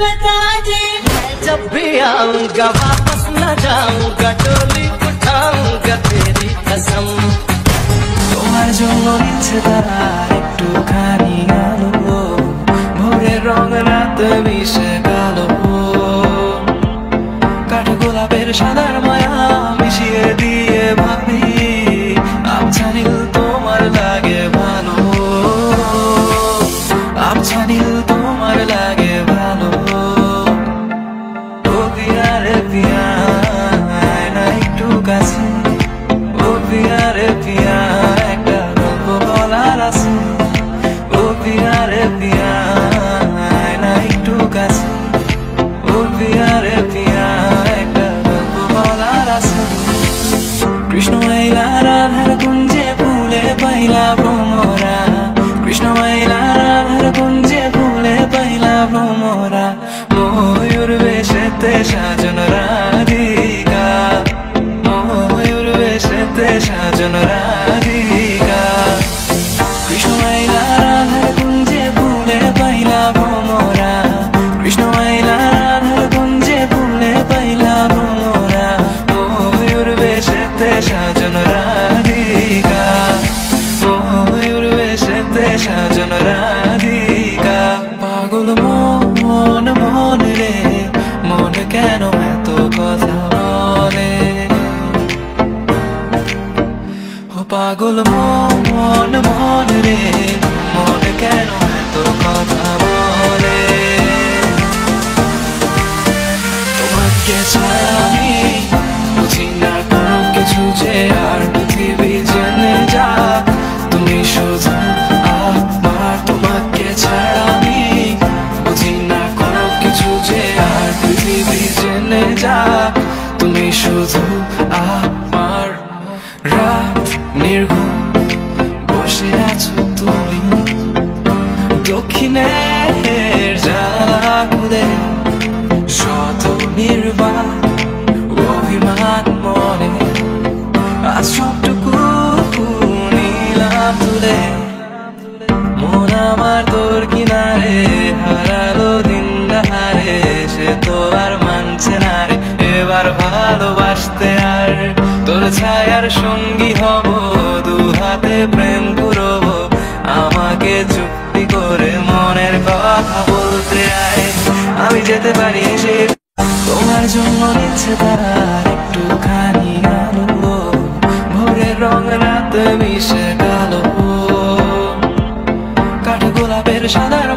बता दे मैं जब भी आऊंगा वापस न जाऊंगा डोली उठाऊंगा तेरी कसम তোমার জন্য ইচ্ছে তার একটুখানি আলো ভোরের রং রাত মিশে কালো কাঠ গোলাপের সাদার মায়া মিশিয়ে দিয়ে ভাবি আবছা নীল তোমার লাগে ভালো আবছা নীল তোমার লাগে कृष्ण मैला राधा कुञ्जे फुले पहिला भोमरा। कृष्णमैला এত কথা বলে ও পাগল মন মন রে মন কেন এত কথা বলে জেনে যা। তুমি শুধু আমার রাত নির্ঘুম বসে আছো তুমি। দক্ষিণের খুলে শত নির্বাণ অভিমান মনে। আজ সবটুকু নিলাম তুলে। মন আমার তোর আর না রে এবার ভালোবাসতে আর। তোর ছায়ার সঙ্গী হব দু হাতে প্রেম করব আমাকে চুক্তি করে মনের কথা বলতে আয়। আমি যেতে পারি সে তোমার জন্য নিচ্ছে তার একটুখানি আলো ভোরের রং রাত মিশে কালো। কাঠ গোলাপের সাদার